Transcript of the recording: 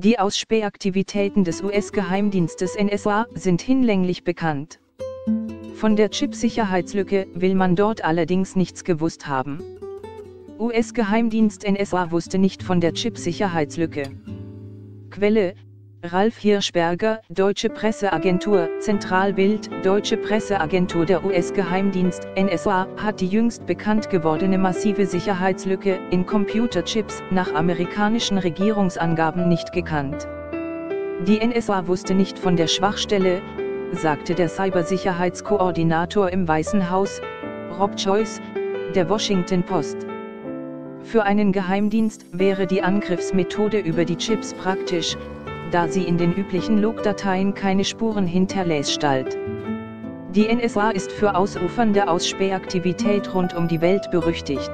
Die Ausspähaktivitäten des US-Geheimdienstes NSA sind hinlänglich bekannt. Von der Chip-Sicherheitslücke will man dort allerdings nichts gewusst haben. US-Geheimdienst NSA wusste nicht von der Chip-Sicherheitslücke. Quelle, Ralf Hirschberger, Deutsche Presseagentur, Zentralbild, Deutsche Presseagentur Der US-Geheimdienst, NSA, hat die jüngst bekannt gewordene massive Sicherheitslücke in Computerchips nach amerikanischen Regierungsangaben nicht gekannt. Die NSA wusste nicht von der Schwachstelle, sagte der Cybersicherheitskoordinator im Weißen Haus, Rob Joyce, der Washington Post. Für einen Geheimdienst wäre die Angriffsmethode über die Chips praktisch, da sie in den üblichen Logdateien keine Spuren hinterlässt. Die NSA ist für ausufernde Ausspähaktivität rund um die Welt berüchtigt.